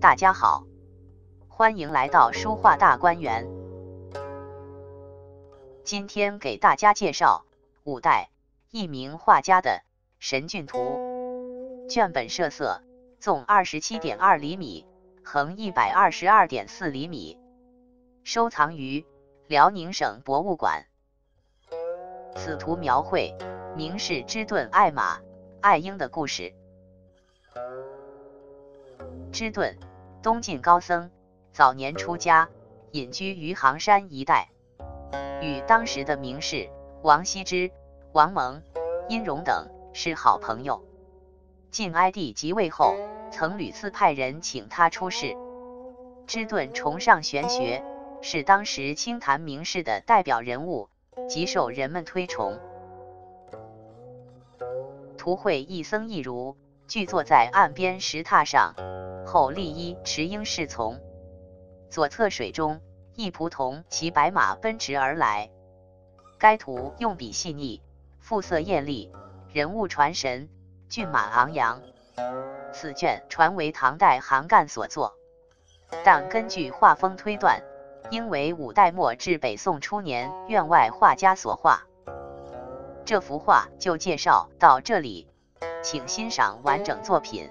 大家好，欢迎来到书画大观园。今天给大家介绍五代一名画家的《神骏图》。卷本设色，纵二十七点二厘米，横一百二十二点四厘米，收藏于辽宁省博物馆。此图描绘名士芝顿爱马、爱鹰的故事。芝顿，东晋高僧，早年出家，隐居于杭山一带，与当时的名士王羲之、王蒙、殷融等是好朋友。晋哀帝即位后，曾屡次派人请他出仕。芝顿崇尚玄学，是当时清谈名士的代表人物，极受人们推崇。图绘一僧一儒，具坐在岸边石榻上，后立一持鹰侍从。左侧水中，一仆童骑白马奔驰而来。该图用笔细腻，肤色艳丽，人物传神。骏马昂扬，此卷传为唐代韩干所作，但根据画风推断，应为五代末至北宋初年院外画家所画。这幅画就介绍到这里，请欣赏完整作品。